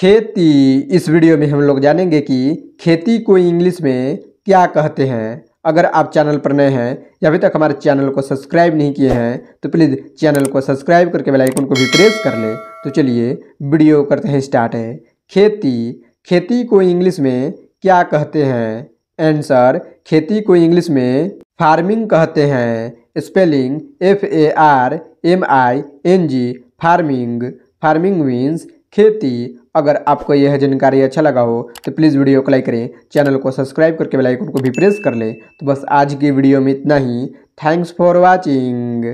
खेती, इस वीडियो में हम लोग जानेंगे कि खेती को इंग्लिश में क्या कहते हैं। अगर आप चैनल पर नए हैं या अभी तक हमारे चैनल को सब्सक्राइब नहीं किए हैं तो प्लीज़ चैनल को सब्सक्राइब करके बेल आइकन को भी प्रेस कर लें। तो चलिए वीडियो करते हैं स्टार्ट है। खेती खेती को इंग्लिश में क्या कहते हैं? आंसर, खेती को इंग्लिश में फ़ार्मिंग कहते हैं। Spelling F A R M I N G, farming. Farming means खेती अगर आपको यह जानकारी अच्छा लगा हो तो प्लीज़ वीडियो को लाइक करें चैनल को सब्सक्राइब करके बेल आइकन को भी प्रेस कर लें। तो बस आज की वीडियो में इतना ही। Thanks for watching